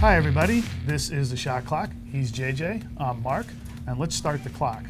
Hi, everybody. This is the Shot Clock. He's JJ. I'm Mark, and let's start the clock.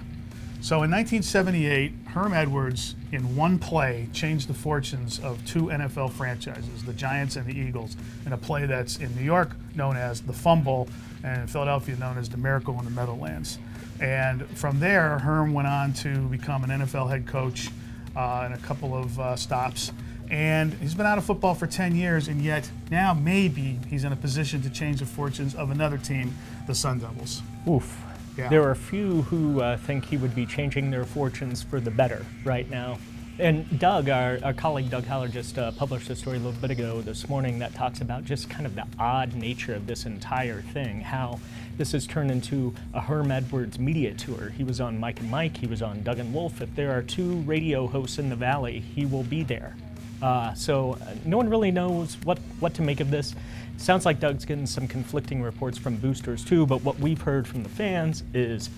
So, in 1978, Herm Edwards, in one play, changed the fortunes of two NFL franchises, the Giants and the Eagles, in a play that's in New York known as the Fumble, and in Philadelphia known as the Miracle in the Meadowlands. And from there, Herm went on to become an NFL head coach uh, in a couple of uh, stops. And he's been out of football for 10 years, and yet now maybe he's in a position to change the fortunes of another team, the Sun Devils. Oof. Yeah. There are a few who uh, think he would be changing their fortunes for the better right now. And Doug, our, our colleague Doug Haller, just uh, published a story a little bit ago this morning that talks about just kind of the odd nature of this entire thing, how this has turned into a Herm Edwards media tour. He was on Mike and Mike, he was on Doug and Wolf. If there are two radio hosts in the Valley, he will be there. Uh, so uh, no one really knows what, what to make of this. Sounds like Doug's getting some conflicting reports from boosters too, but what we've heard from the fans is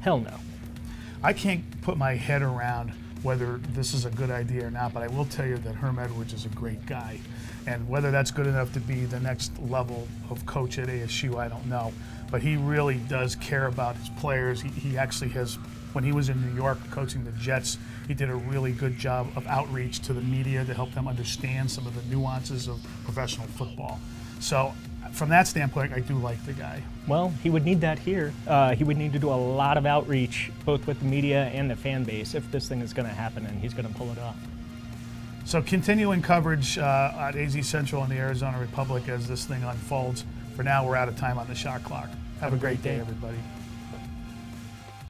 hell no. I can't put my head around whether this is a good idea or not, but I will tell you that Herm Edwards is a great guy. And whether that's good enough to be the next level of coach at ASU, I don't know. But he really does care about his players. He, he actually has, when he was in New York coaching the Jets, he did a really good job of outreach to the media to help them understand some of the nuances of professional football. So, from that standpoint, I do like the guy. Well, he would need that here. Uh, he would need to do a lot of outreach, both with the media and the fan base, if this thing is going to happen, and he's going to pull it off. So, continuing coverage uh, at AZ Central and the Arizona Republic as this thing unfolds. For now, we're out of time on the shot clock. Have, a great day, everybody.